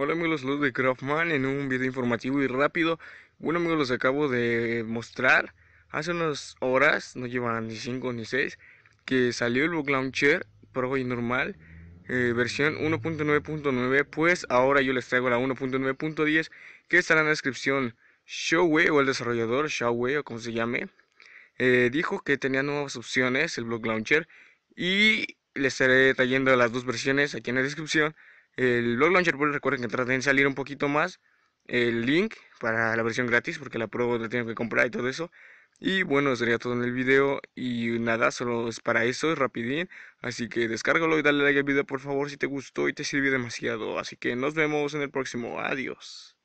Hola amigos, los de Craftman en un video informativo y rápido. Bueno amigos, los acabo de mostrar hace unas horas, no llevan ni 5 ni 6, que salió el Book Launcher Pro y normal, eh, versión 1.9.9, pues ahora yo les traigo la 1.9.10 que estará en la descripción. Showway o el desarrollador, Showway o como se llame, eh, dijo que tenía nuevas opciones el Block Launcher y les estaré trayendo las dos versiones aquí en la descripción. El Blog Launcher, pues recuerden que traten de salir un poquito más. El link para la versión gratis, porque la Pro la tengo que comprar y todo eso. Y bueno, sería todo en el video. Y nada, solo es para eso, es rapidín. Así que descárgalo y dale like al video por favor si te gustó y te sirvió demasiado. Así que nos vemos en el próximo. Adiós.